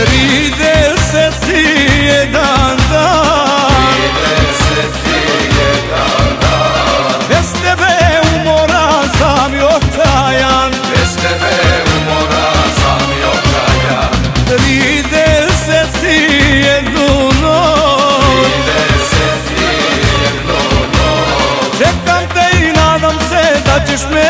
Trideset i jedan dan Trideset i jedan dan Bez tebe umoran sam i očajan Bez tebe umoran sam i očajan Trideset te i nadam me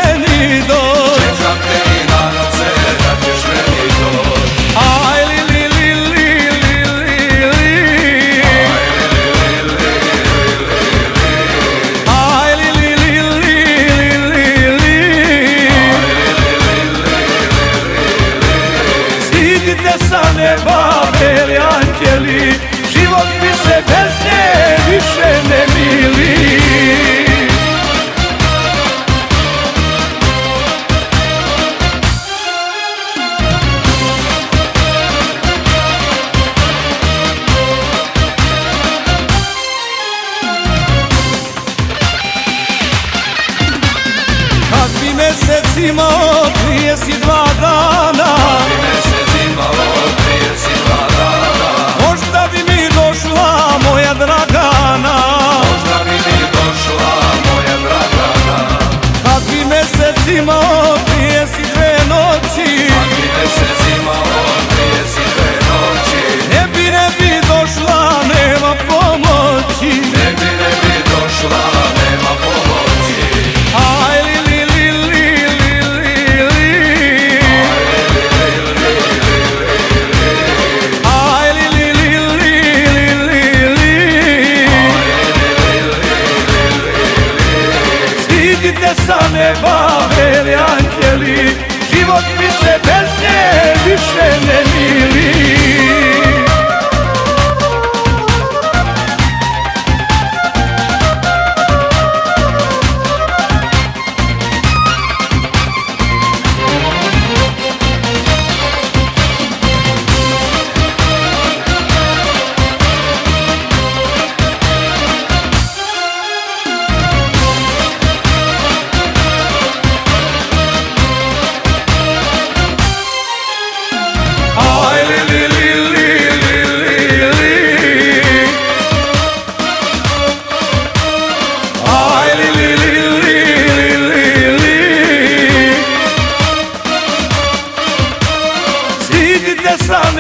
neba beli anđeli Život mi se bez nje više ne mili. Kakvi mesecima od 32 dana Sidite sa neba, beli anđeli Život mi se bez nje više ne mili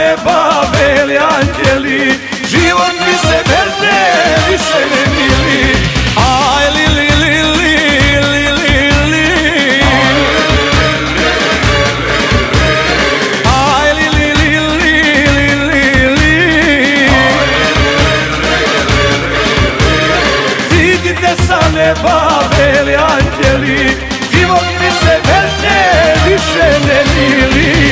neba beli anđeli Život mi se bez nje više ne mili Aj li li li li li li li Aj li li li li li li li Sidite sa neba beli anđeli Život mi se bez nje više ne mili